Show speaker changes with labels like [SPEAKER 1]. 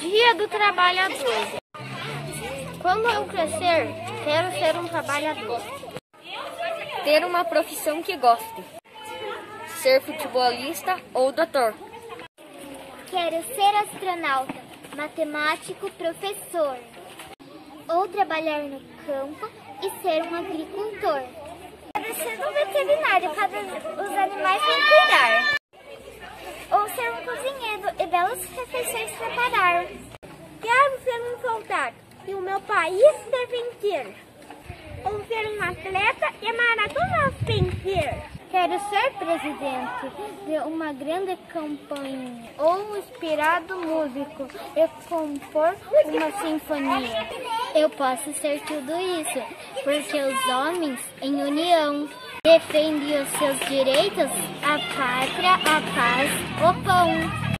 [SPEAKER 1] Dia do Trabalhador. Quando eu crescer, quero ser um trabalhador.
[SPEAKER 2] Ter uma profissão que goste. Ser futebolista ou doutor.
[SPEAKER 1] Quero ser astronauta, matemático, professor. Ou trabalhar no campo e ser um agricultor. Quero ser um veterinário para os animais me cuidar. Ou ser um belas refeições preparar.
[SPEAKER 3] Quero ser um soldado e o meu país defender. Ou ser um atleta e maratonas vencer.
[SPEAKER 1] Quero ser presidente de uma grande campanha ou um inspirado músico e compor uma sinfonia. Eu posso ser tudo isso, porque os homens, em união, defendem os seus direitos, a pátria, a paz, o pão.